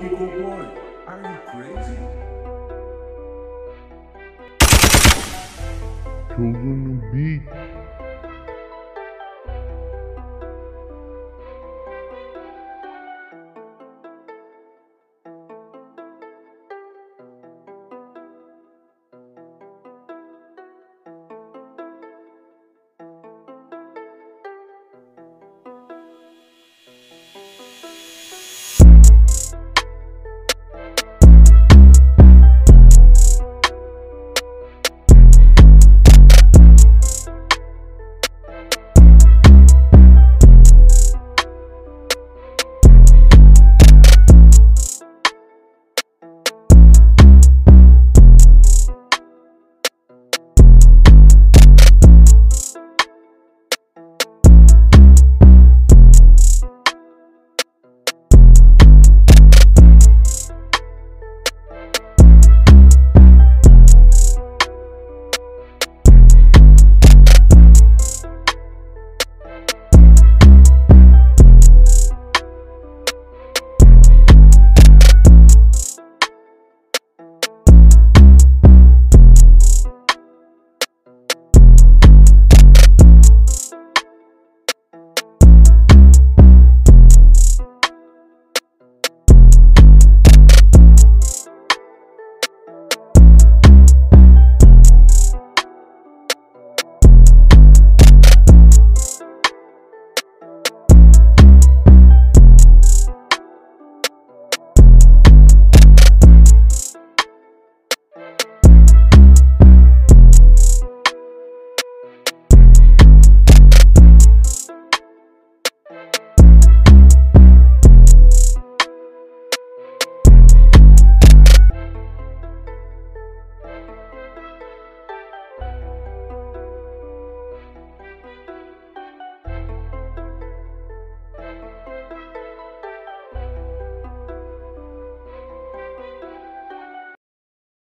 Boy, are you crazy? Children to beat.